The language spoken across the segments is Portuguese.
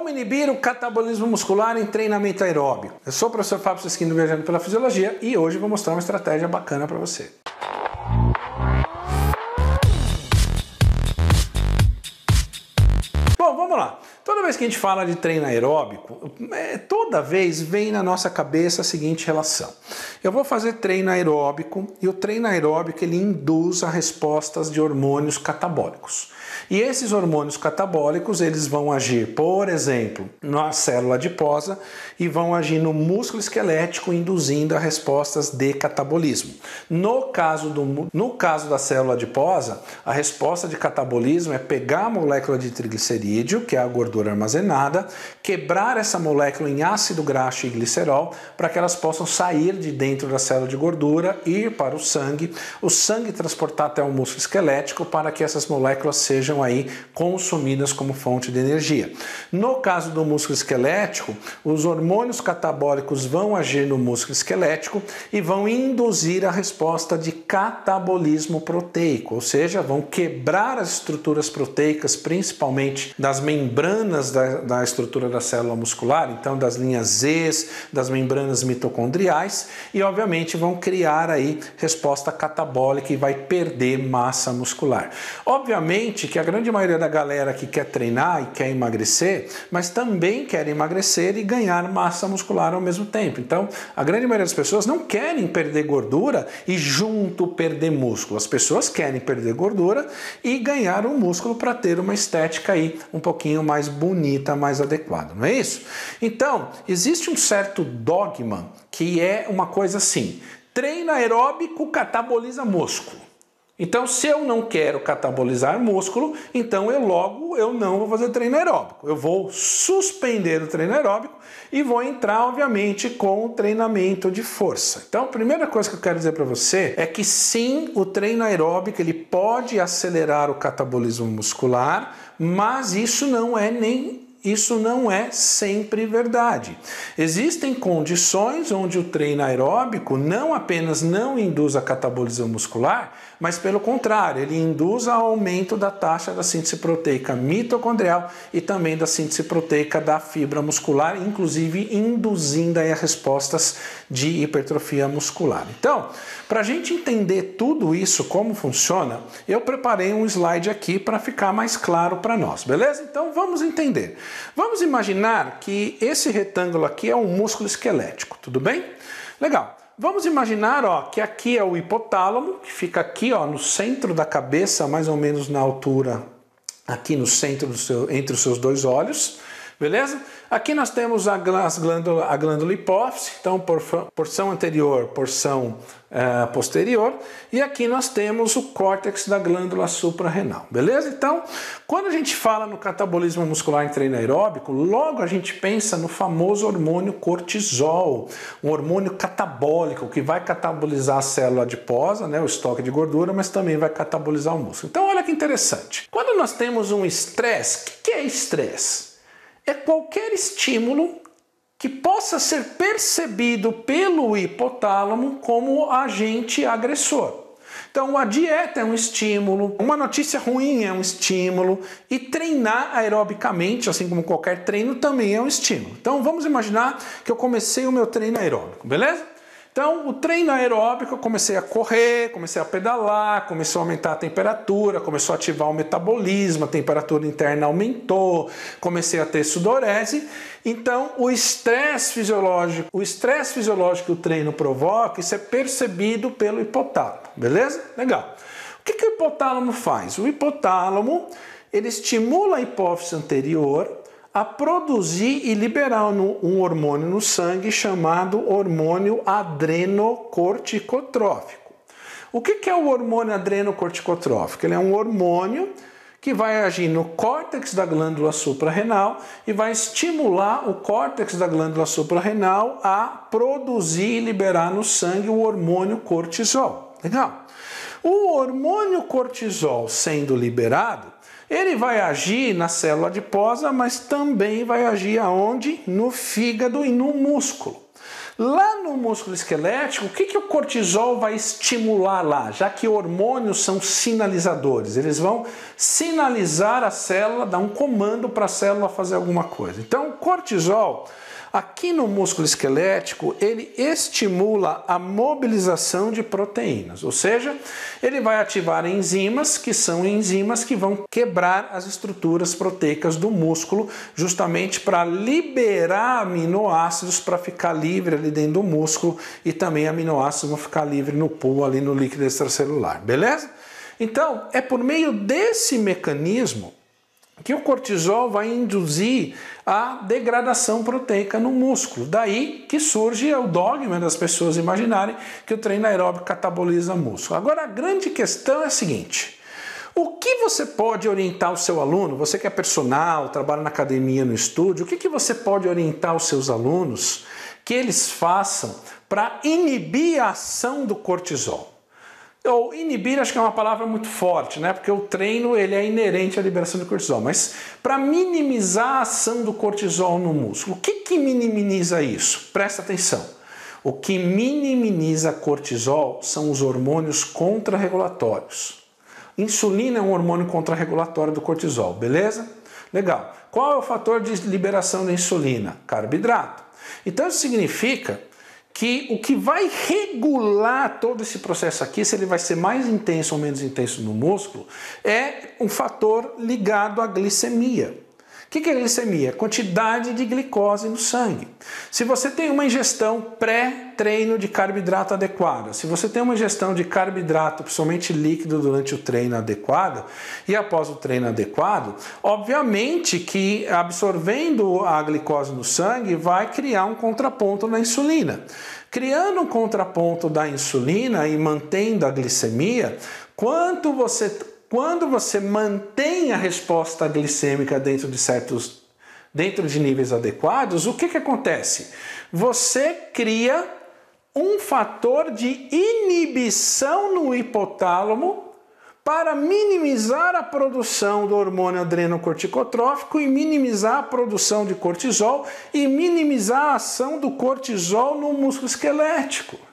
Como inibir o catabolismo muscular em treinamento aeróbico? Eu sou o professor Fábio Sesquino, Viajando pela Fisiologia, e hoje vou mostrar uma estratégia bacana para você. Que a gente fala de treino aeróbico, é, toda vez vem na nossa cabeça a seguinte relação. Eu vou fazer treino aeróbico e o treino aeróbico ele induz a respostas de hormônios catabólicos. E esses hormônios catabólicos, eles vão agir, por exemplo, na célula adiposa e vão agir no músculo esquelético, induzindo a respostas de catabolismo. No caso, do, no caso da célula adiposa, a resposta de catabolismo é pegar a molécula de triglicerídeo, que é a gordura armazenada, quebrar essa molécula em ácido graxo e glicerol para que elas possam sair de dentro da célula de gordura, ir para o sangue, o sangue transportar até o músculo esquelético para que essas moléculas sejam aí consumidas como fonte de energia. No caso do músculo esquelético, os hormônios catabólicos vão agir no músculo esquelético e vão induzir a resposta de catabolismo proteico, ou seja, vão quebrar as estruturas proteicas, principalmente das membranas da, da estrutura da célula muscular, então das linhas Z, das membranas mitocondriais, e obviamente vão criar aí resposta catabólica e vai perder massa muscular. Obviamente que a grande maioria da galera que quer treinar e quer emagrecer, mas também quer emagrecer e ganhar massa muscular ao mesmo tempo. Então, a grande maioria das pessoas não querem perder gordura e junto perder músculo. As pessoas querem perder gordura e ganhar um músculo para ter uma estética aí um pouquinho mais bonita, mais adequada, não é isso? Então, existe um certo dogma que é uma coisa assim: treino aeróbico cataboliza músculo. Então, se eu não quero catabolizar músculo, então eu logo eu não vou fazer treino aeróbico. Eu vou suspender o treino aeróbico e vou entrar, obviamente, com o treinamento de força. Então, a primeira coisa que eu quero dizer para você é que sim, o treino aeróbico ele pode acelerar o catabolismo muscular, mas isso não é nem isso não é sempre verdade. Existem condições onde o treino aeróbico não apenas não induz a catabolização muscular, mas pelo contrário, ele induz ao aumento da taxa da síntese proteica mitocondrial e também da síntese proteica da fibra muscular, inclusive induzindo aí as respostas de hipertrofia muscular. Então, para a gente entender tudo isso, como funciona, eu preparei um slide aqui para ficar mais claro para nós, beleza? Então vamos entender. Vamos imaginar que esse retângulo aqui é um músculo esquelético, tudo bem? Legal. Vamos imaginar ó, que aqui é o hipotálamo, que fica aqui ó, no centro da cabeça, mais ou menos na altura, aqui no centro seu, entre os seus dois olhos. Beleza? Aqui nós temos a glândula, a glândula hipófise, então porção anterior, porção uh, posterior, e aqui nós temos o córtex da glândula suprarrenal, beleza? Então, quando a gente fala no catabolismo muscular em treino aeróbico, logo a gente pensa no famoso hormônio cortisol, um hormônio catabólico que vai catabolizar a célula adiposa, né, o estoque de gordura, mas também vai catabolizar o músculo. Então, olha que interessante. Quando nós temos um estresse, o que é estresse? É qualquer estímulo que possa ser percebido pelo hipotálamo como agente agressor. Então, a dieta é um estímulo, uma notícia ruim é um estímulo, e treinar aerobicamente, assim como qualquer treino, também é um estímulo. Então, vamos imaginar que eu comecei o meu treino aeróbico, beleza? Então, o treino aeróbico, eu comecei a correr, comecei a pedalar, começou a aumentar a temperatura, começou a ativar o metabolismo, a temperatura interna aumentou, comecei a ter sudorese. Então, o estresse fisiológico, o estresse fisiológico que o treino provoca, isso é percebido pelo hipotálamo, beleza? Legal. O que, que o hipotálamo faz? O hipotálamo, ele estimula a hipófise anterior, a produzir e liberar um hormônio no sangue chamado hormônio adrenocorticotrófico. O que é o hormônio adrenocorticotrófico? Ele é um hormônio que vai agir no córtex da glândula suprarrenal e vai estimular o córtex da glândula suprarrenal a produzir e liberar no sangue o hormônio cortisol. Legal? O hormônio cortisol sendo liberado, ele vai agir na célula adiposa, mas também vai agir aonde? No fígado e no músculo. Lá no músculo esquelético, o que, que o cortisol vai estimular lá? Já que hormônios são sinalizadores, eles vão sinalizar a célula, dar um comando para a célula fazer alguma coisa. Então, o cortisol Aqui no músculo esquelético, ele estimula a mobilização de proteínas, ou seja, ele vai ativar enzimas, que são enzimas que vão quebrar as estruturas proteicas do músculo, justamente para liberar aminoácidos para ficar livre ali dentro do músculo e também aminoácidos vão ficar livre no pool ali no líquido extracelular, beleza? Então, é por meio desse mecanismo que o cortisol vai induzir a degradação proteica no músculo. Daí que surge o dogma das pessoas imaginarem que o treino aeróbico cataboliza músculo. Agora a grande questão é a seguinte: o que você pode orientar o seu aluno? Você que é personal, trabalha na academia, no estúdio, o que, que você pode orientar os seus alunos que eles façam para inibir a ação do cortisol? Ou inibir acho que é uma palavra muito forte, né? Porque o treino ele é inerente à liberação de cortisol. Mas para minimizar a ação do cortisol no músculo, o que, que minimiza isso? Presta atenção. O que minimiza cortisol são os hormônios contrarregulatórios. Insulina é um hormônio contrarregulatório do cortisol, beleza? Legal. Qual é o fator de liberação da insulina? Carboidrato. Então isso significa que o que vai regular todo esse processo aqui, se ele vai ser mais intenso ou menos intenso no músculo, é um fator ligado à glicemia. O que é glicemia? Quantidade de glicose no sangue. Se você tem uma ingestão pré-treino de carboidrato adequada, se você tem uma ingestão de carboidrato, principalmente líquido, durante o treino adequado e após o treino adequado, obviamente que absorvendo a glicose no sangue vai criar um contraponto na insulina. Criando um contraponto da insulina e mantendo a glicemia, quanto você quando você mantém a resposta glicêmica dentro de certos dentro de níveis adequados, o que, que acontece? Você cria um fator de inibição no hipotálamo para minimizar a produção do hormônio adrenocorticotrófico e minimizar a produção de cortisol e minimizar a ação do cortisol no músculo esquelético.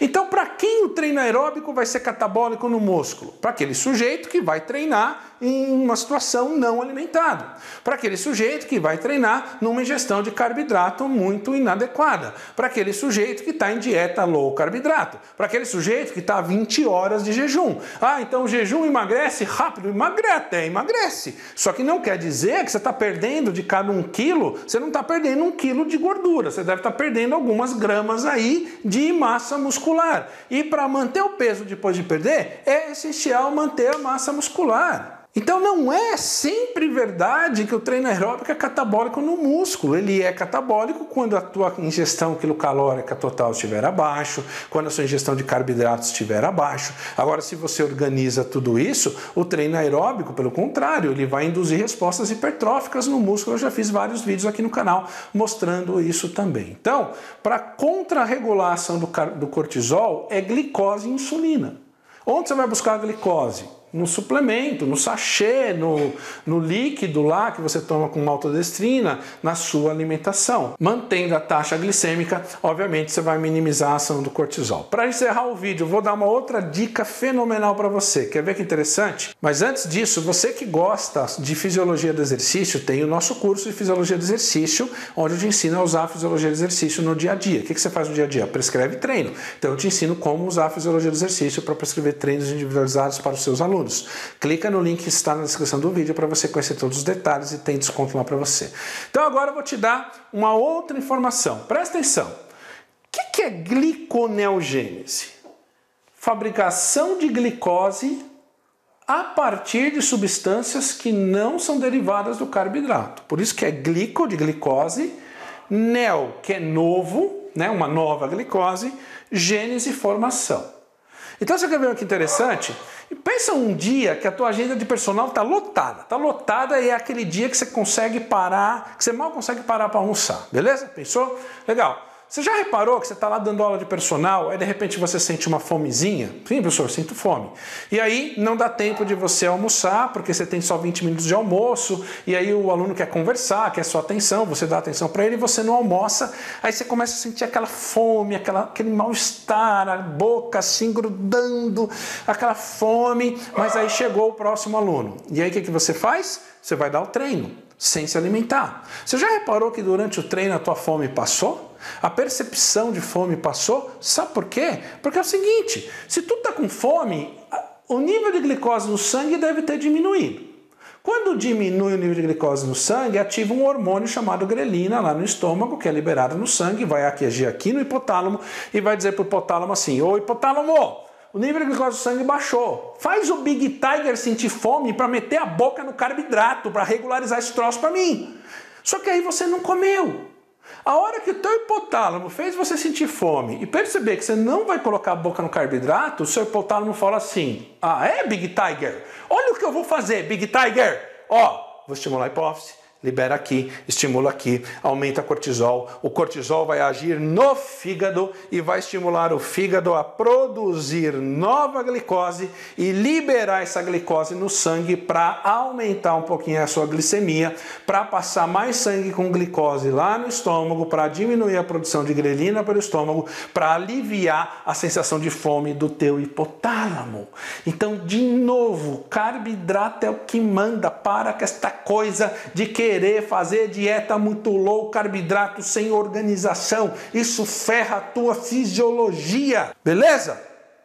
Então, para quem o treino aeróbico vai ser catabólico no músculo? Para aquele sujeito que vai treinar em uma situação não alimentada. Para aquele sujeito que vai treinar numa ingestão de carboidrato muito inadequada. Para aquele sujeito que está em dieta low carboidrato. Para aquele sujeito que está a 20 horas de jejum. Ah, então o jejum emagrece rápido? Emagrece, até emagrece. Só que não quer dizer que você está perdendo de cada um quilo, você não está perdendo um quilo de gordura. Você deve estar tá perdendo algumas gramas aí de massa muscular. E para manter o peso depois de perder, é essencial manter a massa muscular. Então não é sempre verdade que o treino aeróbico é catabólico no músculo. Ele é catabólico quando a tua ingestão quilocalórica total estiver abaixo, quando a sua ingestão de carboidratos estiver abaixo. Agora, se você organiza tudo isso, o treino aeróbico, pelo contrário, ele vai induzir respostas hipertróficas no músculo. Eu já fiz vários vídeos aqui no canal mostrando isso também. Então, para contrarregular a ação do, do cortisol é glicose e insulina. Onde você vai buscar a glicose? No suplemento, no sachê, no, no líquido lá que você toma com maltodestrina, na sua alimentação. Mantendo a taxa glicêmica, obviamente você vai minimizar a ação do cortisol. Para encerrar o vídeo, vou dar uma outra dica fenomenal para você. Quer ver que interessante? Mas antes disso, você que gosta de fisiologia do exercício, tem o nosso curso de fisiologia do exercício, onde eu te ensino a usar a fisiologia do exercício no dia a dia. O que você faz no dia a dia? Prescreve treino. Então eu te ensino como usar a fisiologia do exercício para prescrever treinos individualizados para os seus alunos Clica no link que está na descrição do vídeo para você conhecer todos os detalhes e tem desconto lá para você. Então agora eu vou te dar uma outra informação. Presta atenção. O que, que é gliconeogênese? Fabricação de glicose a partir de substâncias que não são derivadas do carboidrato. Por isso que é glico de glicose, neo, que é novo, né, uma nova glicose, gênese formação. Então você quer ver que interessante? E pensa um dia que a tua agenda de personal está lotada. Está lotada e é aquele dia que você consegue parar, que você mal consegue parar para almoçar. Beleza? Pensou? Legal. Você já reparou que você está lá dando aula de personal, aí de repente você sente uma fomezinha? Sim, professor, sinto fome. E aí não dá tempo de você almoçar, porque você tem só 20 minutos de almoço, e aí o aluno quer conversar, quer sua atenção, você dá atenção para ele e você não almoça, aí você começa a sentir aquela fome, aquela, aquele mal-estar, a boca assim grudando, aquela fome, mas aí chegou o próximo aluno. E aí o que, que você faz? Você vai dar o treino sem se alimentar. Você já reparou que durante o treino a tua fome passou? A percepção de fome passou? Sabe por quê? Porque é o seguinte: se tu tá com fome, o nível de glicose no sangue deve ter diminuído. Quando diminui o nível de glicose no sangue, ativa um hormônio chamado grelina lá no estômago, que é liberado no sangue, vai agir aqui no hipotálamo e vai dizer para o hipotálamo assim: Ô hipotálamo, o nível de glicose do sangue baixou. Faz o Big Tiger sentir fome para meter a boca no carboidrato, para regularizar esse troço para mim. Só que aí você não comeu. A hora que o teu hipotálamo fez você sentir fome e perceber que você não vai colocar a boca no carboidrato, o seu hipotálamo fala assim: Ah, é, Big Tiger? Olha o que eu vou fazer, Big Tiger! Ó, vou estimular a hipófise, libera aqui, estimula aqui, aumenta cortisol. O cortisol vai agir no fígado e vai estimular o fígado a produzir nova glicose e liberar essa glicose no sangue para aumentar um pouquinho a sua glicemia, para passar mais sangue com glicose lá no estômago, para diminuir a produção de grelina pelo estômago, para aliviar a sensação de fome do teu hipotálamo. Então, de novo, carboidrato é o que manda para com esta coisa de que querer fazer dieta muito low carboidrato sem organização. Isso ferra a tua fisiologia. Beleza?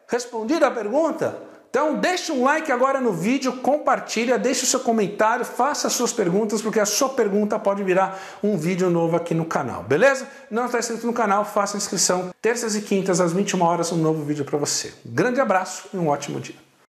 Respondida a pergunta? Então deixa um like agora no vídeo, compartilha, deixa o seu comentário, faça as suas perguntas, porque a sua pergunta pode virar um vídeo novo aqui no canal, beleza? Não está inscrito no canal, faça inscrição. Terças e quintas às 21 horas um novo vídeo para você. Um grande abraço e um ótimo dia.